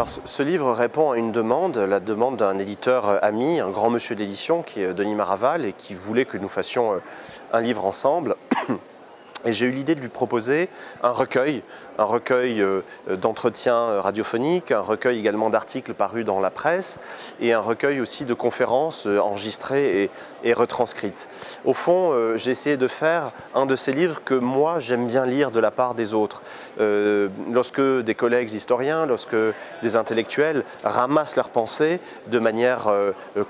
Alors ce livre répond à une demande, la demande d'un éditeur euh, ami, un grand monsieur d'édition qui est euh, Denis Maraval et qui voulait que nous fassions euh, un livre ensemble. Et j'ai eu l'idée de lui proposer un recueil, un recueil euh, d'entretiens euh, radiophoniques, un recueil également d'articles parus dans la presse et un recueil aussi de conférences euh, enregistrées et, retranscrites. Au fond, j'ai essayé de faire un de ces livres que moi j'aime bien lire de la part des autres. lorsque des collègues historiens, lorsque des intellectuels ramassent leurs pensées de manière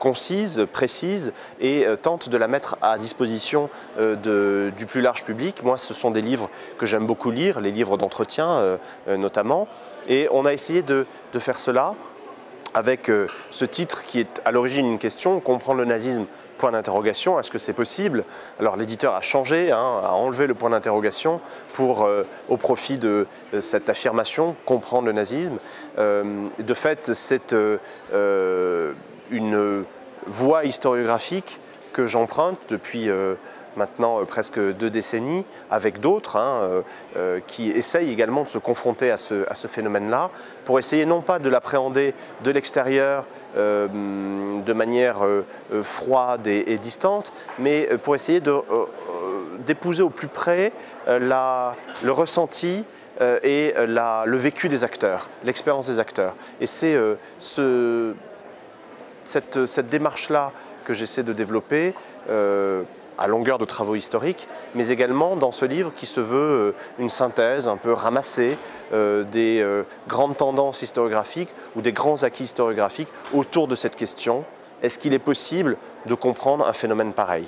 concise, précise et tentent de la mettre à disposition du plus large public, ce sont des livres que j'aime beaucoup lire, les livres d'entretien euh, euh, notamment. Et on a essayé de, faire cela avec euh, ce titre qui est à l'origine une question, comprendre le nazisme? Point d'interrogation, est-ce que c'est possible? Alors l'éditeur a changé, hein, a enlevé le point d'interrogation pour, au profit de cette affirmation, comprendre le nazisme. de fait, c'est une voie historiographique que j'emprunte depuis maintenant euh, presque deux décennies, avec d'autres hein, euh, euh, qui essayent également de se confronter à ce, phénomène-là, pour essayer non pas de l'appréhender de l'extérieur, de manière froide et, distante, mais pour essayer d'épouser au plus près le ressenti et le vécu des acteurs, l'expérience des acteurs. Et c'est ce, cette, cette démarche-là que j'essaie de développer à longueur de travaux historiques, mais également dans ce livre qui se veut euh, une synthèse un peu ramassée euh, des euh, grandes tendances historiographiques ou des grands acquis historiographiques autour de cette question. Est-ce qu'il est possible de comprendre un phénomène pareil?